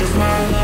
just my love.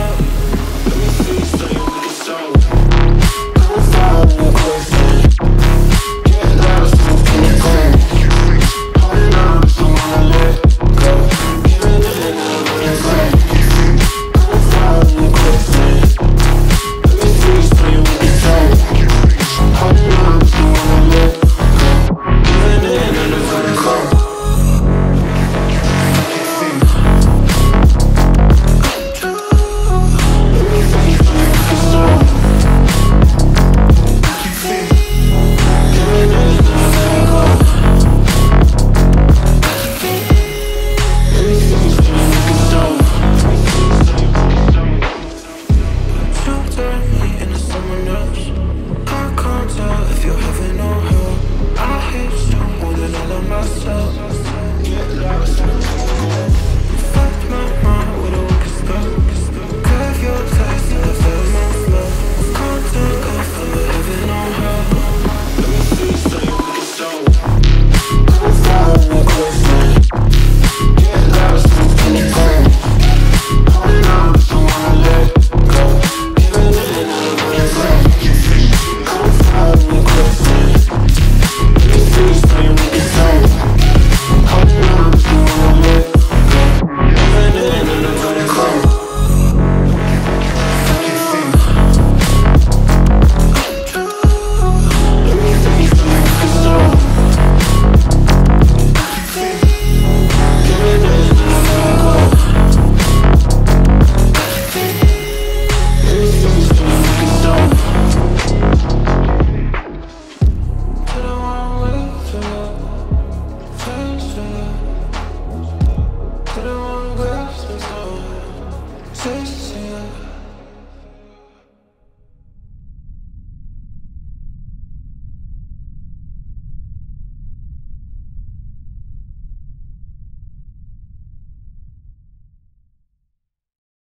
Taste